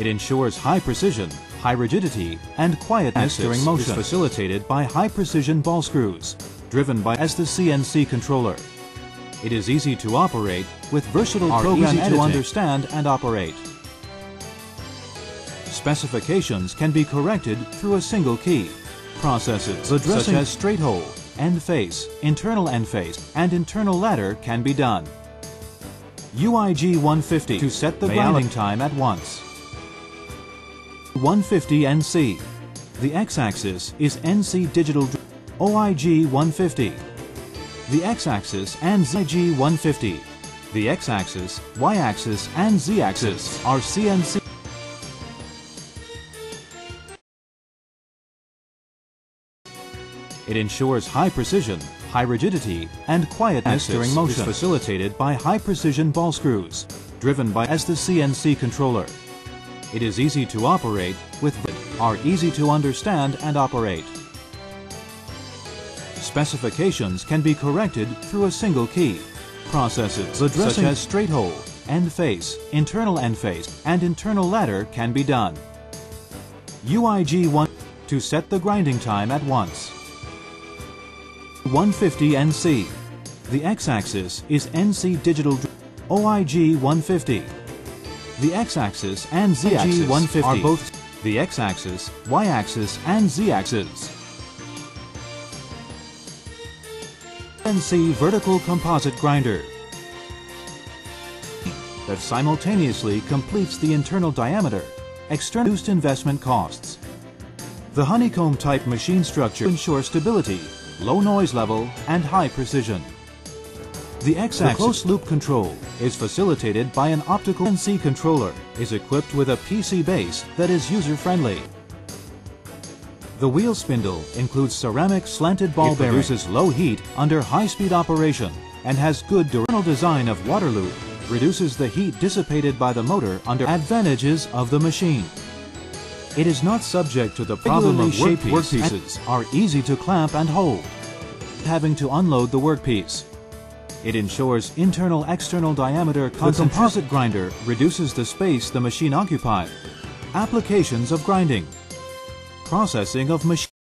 It ensures high precision, high rigidity, and quietness during motion. is facilitated by high-precision ball screws, driven by as the CNC controller. It is easy to operate with versatile Are program easy to understand and operate. Specifications can be corrected through a single key. Processes The such as straight hole, end face, internal end face, and internal ladder can be done. UIG 150 to set the grinding time at once. 150 NC. The x-axis is NC digital OIG 150. The x-axis and ZIG 150. The x-axis, y-axis, and z-axis are CNC. It ensures high precision, high rigidity, and quietness during motion. is facilitated by high-precision ball screws, driven by as the CNC controller. It is easy to operate with are easy to understand and operate. Specifications can be corrected through a single key. Processes The such as straight hole, end face, internal end face, and internal ladder can be done. UIG 1 to set the grinding time at once. 150 NC. The x-axis is NC digital OIG 150. The x-axis and z-axis are both the x-axis, y-axis, and z-axis. NC vertical composite grinder that simultaneously completes the internal diameter, external reduced investment costs. The honeycomb type machine structure ensures stability, low noise level, and high precision. The X-axis closed loop control is facilitated by an optical NC controller, is equipped with a PC base that is user-friendly. The wheel spindle includes ceramic slanted ball It produces low heat under high-speed operation, and has good durable design of water loop, reduces the heat dissipated by the motor under advantages of the machine. It is not subject to the problem of workpiece workpieces are easy to clamp and hold, having to unload the workpiece. It ensures internal-external diameter The composite grinder reduces the space the machine occupies. Applications of grinding. Processing of machine.